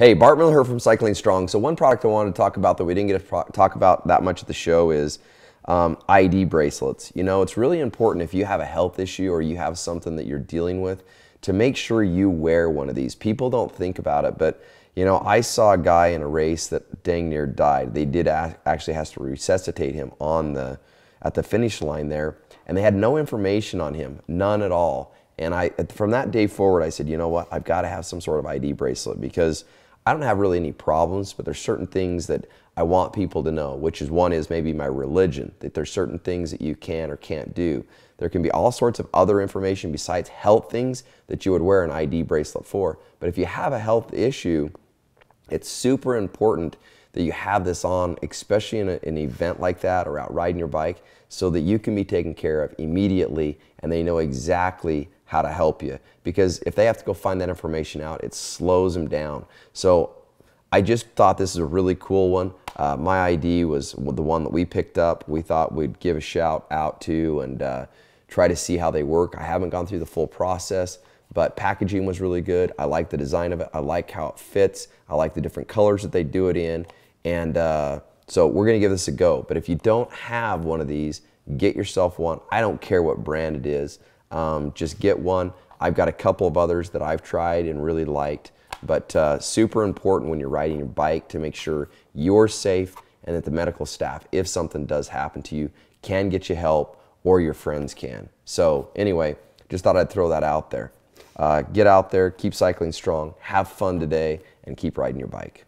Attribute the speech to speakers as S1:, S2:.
S1: Hey, Bart Miller here from Cycling Strong. So one product I wanted to talk about that we didn't get to talk about that much at the show is um, ID bracelets. You know, it's really important if you have a health issue or you have something that you're dealing with to make sure you wear one of these. People don't think about it, but you know, I saw a guy in a race that dang near died. They did actually has to resuscitate him on the at the finish line there, and they had no information on him, none at all. And I, from that day forward, I said, you know what, I've got to have some sort of ID bracelet because I don't have really any problems, but there's certain things that I want people to know, which is one is maybe my religion, that there's certain things that you can or can't do. There can be all sorts of other information besides health things that you would wear an ID bracelet for. But if you have a health issue, it's super important that you have this on, especially in a, an event like that or out riding your bike, so that you can be taken care of immediately and they know exactly how to help you. Because if they have to go find that information out, it slows them down. So I just thought this is a really cool one. Uh, MyID was the one that we picked up. We thought we'd give a shout out to and uh, try to see how they work. I haven't gone through the full process, but packaging was really good. I like the design of it. I like how it fits. I like the different colors that they do it in. And uh, so we're gonna give this a go. But if you don't have one of these, get yourself one. I don't care what brand it is. Um, just get one. I've got a couple of others that I've tried and really liked. But uh, super important when you're riding your bike to make sure you're safe and that the medical staff, if something does happen to you, can get you help or your friends can. So anyway, just thought I'd throw that out there. Uh, get out there, keep cycling strong, have fun today, and keep riding your bike.